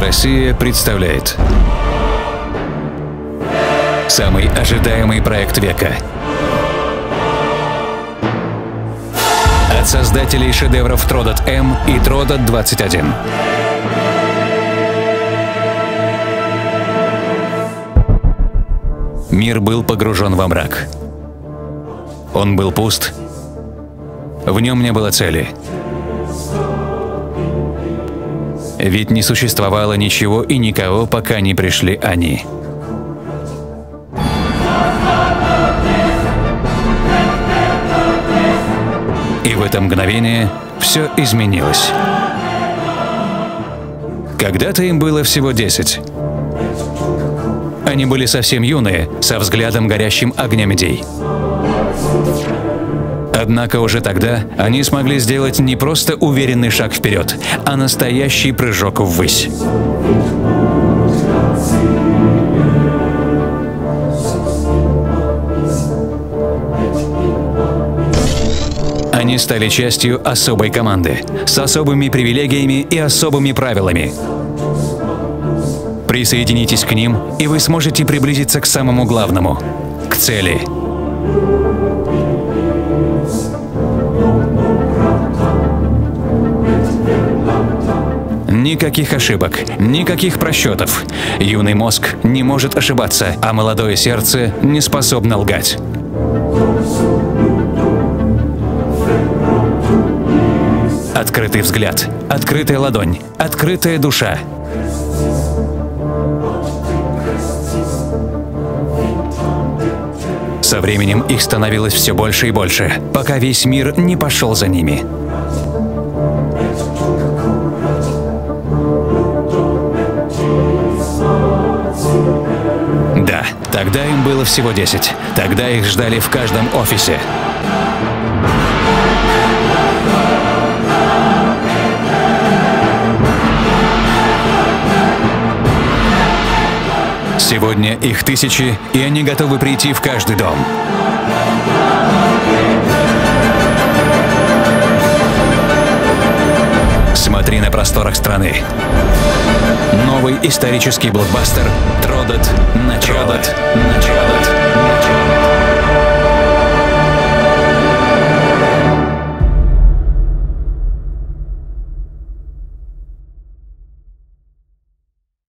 Россия представляет Самый ожидаемый проект века От создателей шедевров Тrodot M и Trodot 21 Мир был погружен во мрак. Он был пуст. В нем не было цели. Ведь не существовало ничего и никого, пока не пришли они. И в это мгновение все изменилось. Когда-то им было всего 10. Они были совсем юные, со взглядом горящим огнем идей. Однако уже тогда они смогли сделать не просто уверенный шаг вперед, а настоящий прыжок ввысь. Они стали частью особой команды, с особыми привилегиями и особыми правилами. Присоединитесь к ним, и вы сможете приблизиться к самому главному – к цели. Никаких ошибок, никаких просчетов. Юный мозг не может ошибаться, а молодое сердце не способно лгать. Открытый взгляд, открытая ладонь, открытая душа. Со временем их становилось все больше и больше, пока весь мир не пошел за ними. Тогда им было всего 10. Тогда их ждали в каждом офисе. Сегодня их тысячи, и они готовы прийти в каждый дом. Смотри на просторах страны. Новый исторический блокбастер «Тродот. Начало». Начало. Начало.